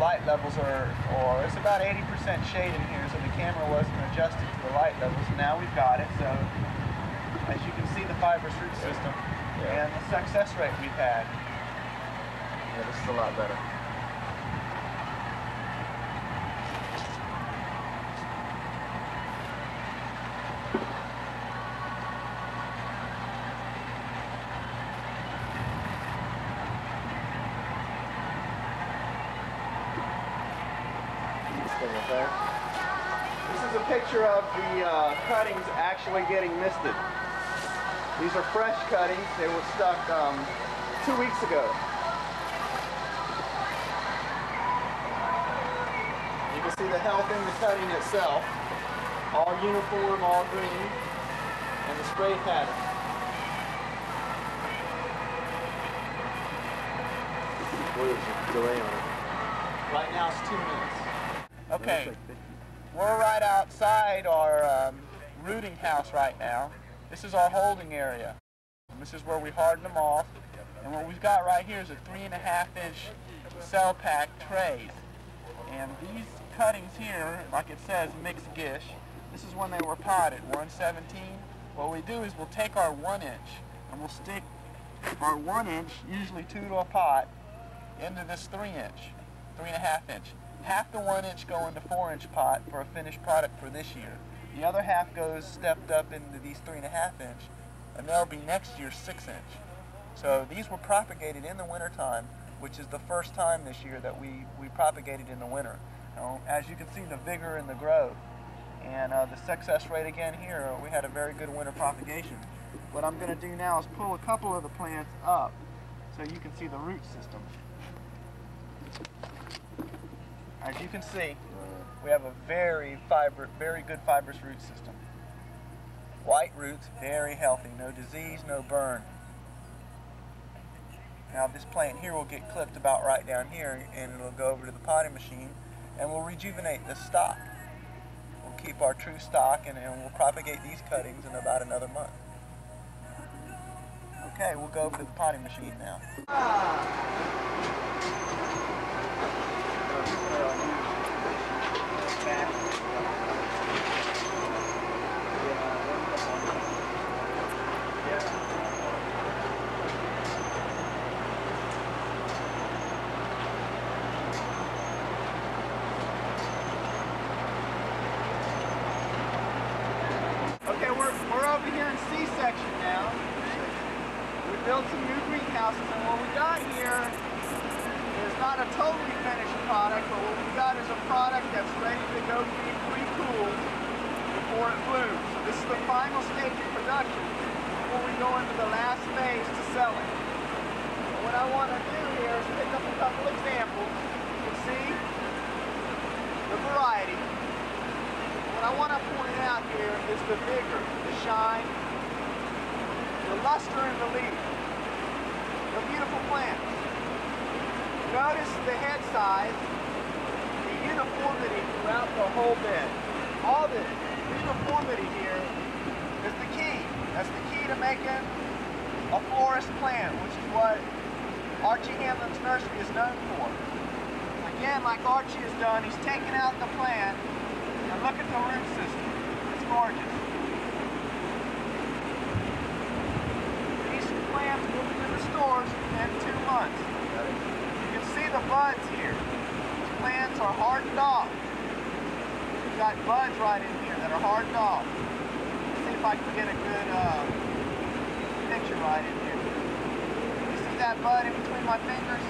light levels are, or it's about 80% shade in here, so the camera wasn't adjusted to the light levels. Now we've got it, so as you can see the fibrous root system Yeah. and the success rate we've had. Yeah, this is a lot better. Thing there. This is a picture of the uh, cuttings actually getting misted. These are fresh cuttings. They were stuck um, two weeks ago. You can see the health in the cutting itself. All uniform, all green, and the spray pattern. What is the delay on it? Right now it's two minutes. Okay, we're right outside our um, rooting house right now. This is our holding area. This is where we harden them off. And what we've got right here is a three and a half inch cell pack trays. And these cuttings here, like it says, mixed gish. This is when they were potted, 117. What we do is we'll take our one inch and we'll stick our one inch, usually two to a pot, into this three inch, three and a half inch. Half the one inch go into four inch pot for a finished product for this year. The other half goes stepped up into these three and a half inch, and they'll be next year's six inch. So these were propagated in the wintertime, which is the first time this year that we, we propagated in the winter. Now, as you can see, the vigor and the growth. And uh, the success rate again here, we had a very good winter propagation. What I'm going to do now is pull a couple of the plants up so you can see the root system. As you can see, we have a very fiber, very good fibrous root system. White roots, very healthy, no disease, no burn. Now this plant here will get clipped about right down here and it'll go over to the potting machine and we'll rejuvenate the stock. We'll keep our true stock and, and we'll propagate these cuttings in about another month. Okay, we'll go over to the potting machine now. Okay, we're, we're over here in C section now. We built some new greenhouses, and what we got here not a totally finished product, but what we got is a product that's ready to go be pre-cooled before it blooms. So this is the final stage of production before we go into the last phase to sell it. So what I want to do here is pick up a couple examples. You can see the variety. What I want to point out here is the vigor, the shine, the luster in the leaf. The beautiful plants. Notice the head size, the uniformity throughout the whole bed. All the uniformity here is the key. That's the key to making a florist plant, which is what Archie Hamlin's nursery is known for. Again, like Archie has done, he's taken out the plant and look at the root system. It's gorgeous. These plants will be in the stores in two months. The buds here. These plants are hardened off. We've got buds right in here that are hardened off. Let's see if I can get a good uh, picture right in here. You see that bud in between my fingers?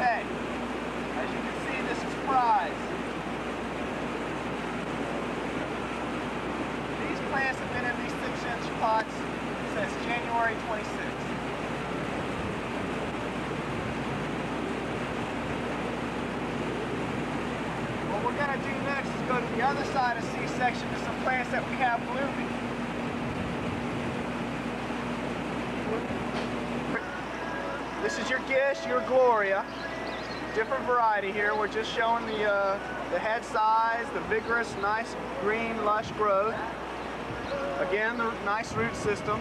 Okay. As you can see, this is prize. These plants have been in these six-inch pots since January 26th. What we're going to do next is go to the other side of C-section to some plants that we have blooming. This is your Gish, your Gloria different variety here. We're just showing the, uh, the head size, the vigorous, nice green, lush growth. Again, the nice root system.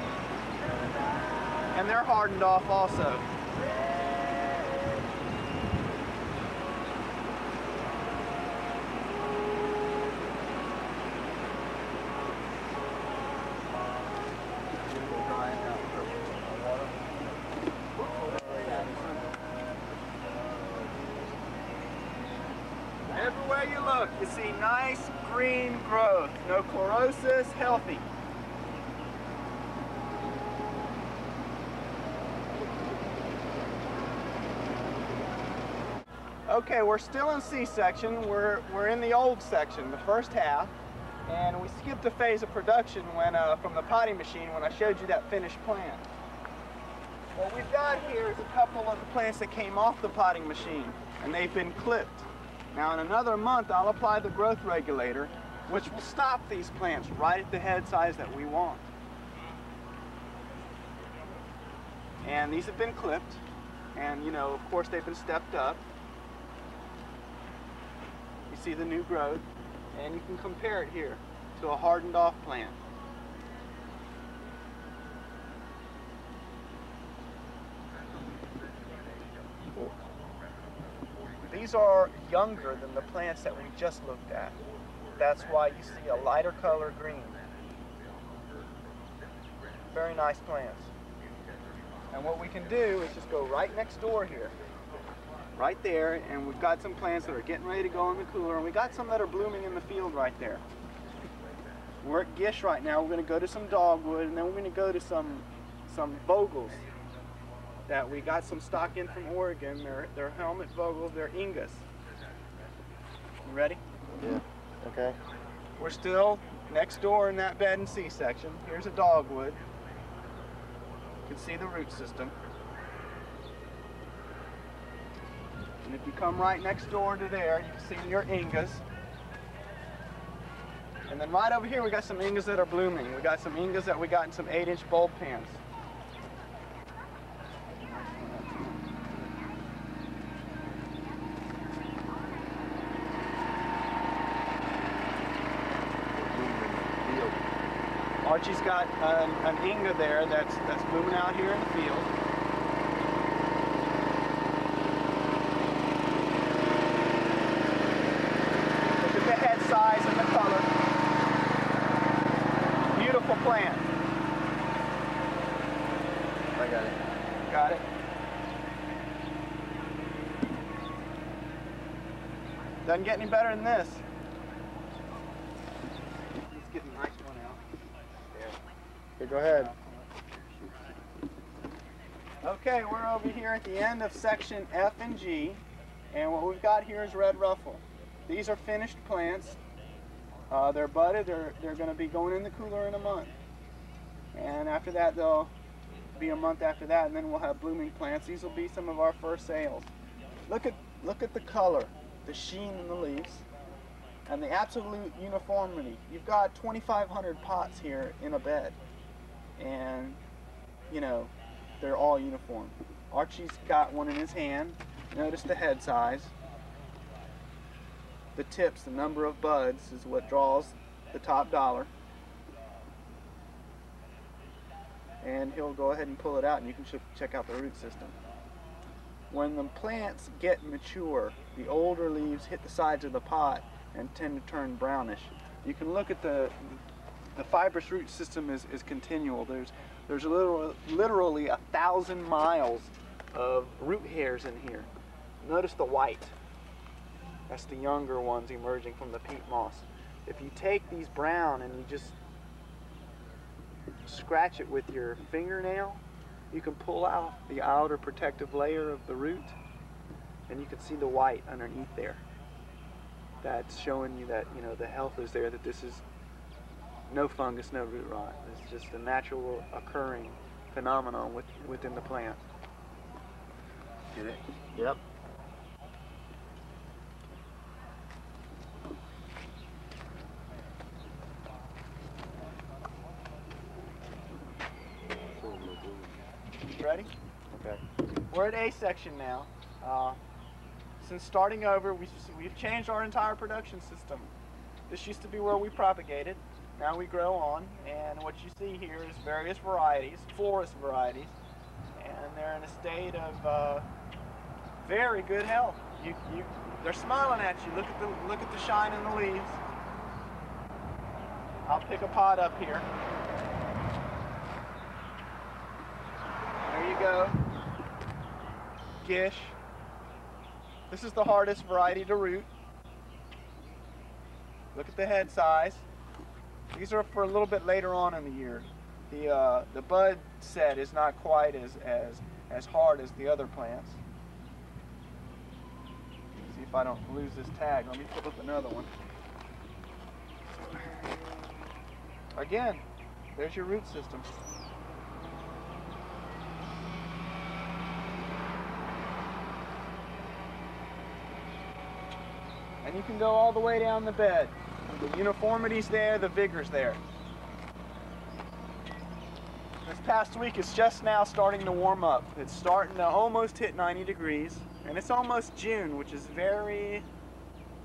And they're hardened off also. You see nice green growth. No chlorosis, healthy. Okay, we're still in C section. We're, we're in the old section, the first half. And we skipped a phase of production when, uh, from the potting machine when I showed you that finished plant. What we've got here is a couple of the plants that came off the potting machine and they've been clipped. Now in another month I'll apply the growth regulator which will stop these plants right at the head size that we want. And these have been clipped and you know of course they've been stepped up. You see the new growth and you can compare it here to a hardened off plant. These are younger than the plants that we just looked at. That's why you see a lighter color green. Very nice plants. And what we can do is just go right next door here. Right there, and we've got some plants that are getting ready to go in the cooler, and we got some that are blooming in the field right there. We're at Gish right now. We're going to go to some dogwood, and then we're going to go to some some Vogels that we got some stock in from Oregon. They're, they're Helmut Vogels, they're Ingas. You ready? Yeah. Okay. We're still next door in that bed and C section. Here's a dogwood. You can see the root system. And if you come right next door to there, you can see your Ingas. And then right over here we got some Ingas that are blooming. We got some Ingas that we got in some 8-inch bulb pans. Archie's got an, an Inga there that's that's blooming out here in the field. Look at the head size and the color. Beautiful plant. I got it. Got it? Doesn't get any better than this. Let's get a nice one out. Here, go ahead. Okay, we're over here at the end of section F and G, and what we've got here is red ruffle. These are finished plants. Uh, they're budded. They're they're going to be going in the cooler in a month, and after that they'll be a month after that, and then we'll have blooming plants. These will be some of our first sales. Look at look at the color, the sheen in the leaves, and the absolute uniformity. You've got 2,500 pots here in a bed, and you know they're all uniform. Archie's got one in his hand. Notice the head size. The tips, the number of buds is what draws the top dollar. And he'll go ahead and pull it out and you can check out the root system. When the plants get mature, the older leaves hit the sides of the pot and tend to turn brownish. You can look at the the fibrous root system is, is continual. There's there's literal, literally a thousand miles of root hairs in here. Notice the white. That's the younger ones emerging from the peat moss. If you take these brown and you just scratch it with your fingernail, you can pull out the outer protective layer of the root and you can see the white underneath there. That's showing you that, you know, the health is there, that this is no fungus, no root rot. It's just a natural occurring phenomenon with, within the plant. Get it? Yep. Ready? Okay. We're at A section now. Uh, since starting over, we, we've changed our entire production system. This used to be where we propagated. Now we grow on, and what you see here is various varieties, florist varieties. And they're in a state of uh, very good health. You, you, they're smiling at you. Look at the look at the shine in the leaves. I'll pick a pot up here. There you go. Gish. This is the hardest variety to root. Look at the head size. These are for a little bit later on in the year. The uh, the bud set is not quite as as as hard as the other plants. See if I don't lose this tag. Let me flip up another one. Again, there's your root system. And you can go all the way down the bed. The uniformity's there, the vigor's there. This past week is just now starting to warm up. It's starting to almost hit 90 degrees, and it's almost June, which is very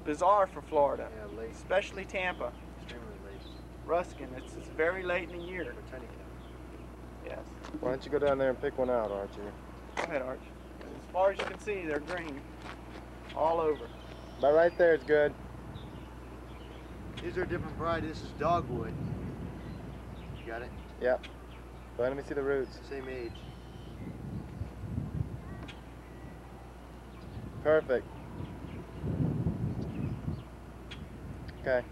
bizarre for Florida, Yeah, late. especially Tampa. Extremely late. Ruskin, it's, it's very late in the year. For tiny Yes. Why don't you go down there and pick one out, Archie? Go ahead, Arch. As far as you can see, they're green. All over. But right there is good. These are different varieties. This is dogwood. You got it? Yep. Go ahead, let me see the roots. Same age. Perfect. Okay.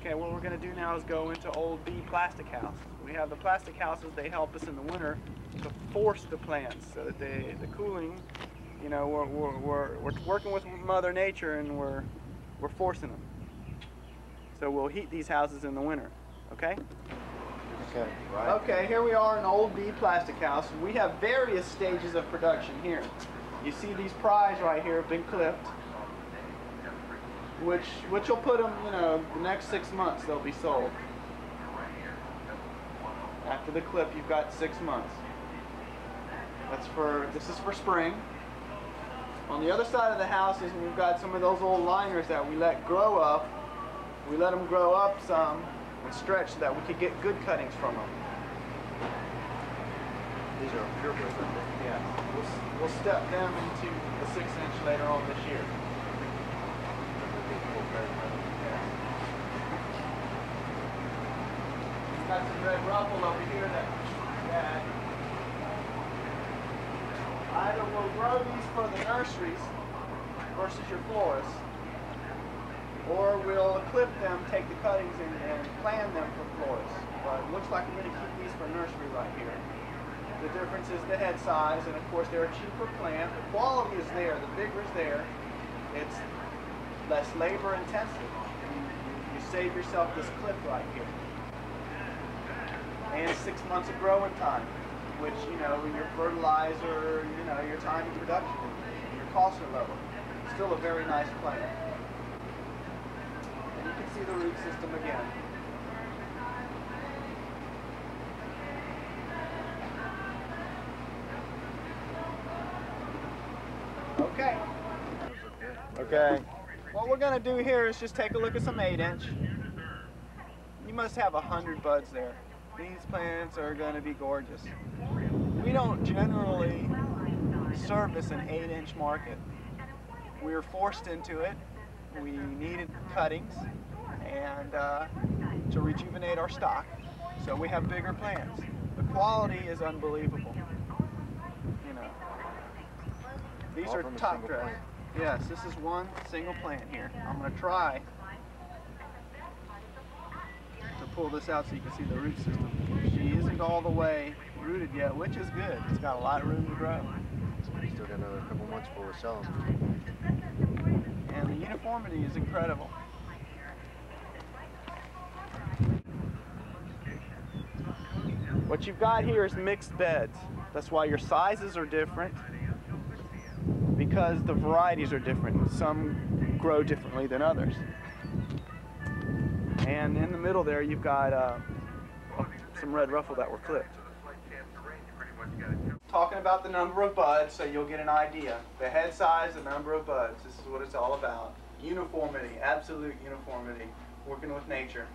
Okay, what we're going to do now is go into old B plastic house. We have the plastic houses, they help us in the winter to force the plants so that they, the cooling, you know, we're, we're, we're, we're working with Mother Nature and we're, we're forcing them. So we'll heat these houses in the winter, okay? Okay. Okay, here we are in old B plastic house. We have various stages of production here. You see these pries right here have been clipped, which which will put them, you know, the next six months they'll be sold. After the clip, you've got six months. That's for this is for spring. On the other side of the house is we've got some of those old liners that we let grow up. We let them grow up some and stretch so that we could get good cuttings from them. These are purebreds? Yeah, we'll, we'll step them into the six inch later on this year. We've got some red ruffle over here that, that either will grow these for the nurseries versus your florists, or we'll clip them, take the cuttings and, and plan them for florists. But it looks like we're going to keep these for nursery right here. The difference is the head size, and of course they're a cheaper plant. The quality is there, the vigor is there. It's less labor intensive. You, you save yourself this clip right here. And six months of growing time, which, you know, your fertilizer, you know, your time of production, your cost are lower. Still a very nice plant. And you can see the root system again. Okay. Okay. What we're gonna do here is just take a look at some 8 inch. You must have a hundred buds there. These plants are gonna be gorgeous. We don't generally service an 8 inch market. We were forced into it. We needed cuttings and uh, to rejuvenate our stock. So we have bigger plants. The quality is unbelievable. You know. These All are top dress. Yes, this is one single plant here. I'm going to try to pull this out so you can see the root system. She isn't all the way rooted yet, which is good. It's got a lot of room to grow. Still got another couple months before we sell them. And the uniformity is incredible. What you've got here is mixed beds. That's why your sizes are different because the varieties are different. Some grow differently than others. And in the middle there, you've got uh, some red ruffle that were clipped. Talking about the number of buds, so you'll get an idea. The head size, the number of buds. This is what it's all about. Uniformity, absolute uniformity. Working with nature.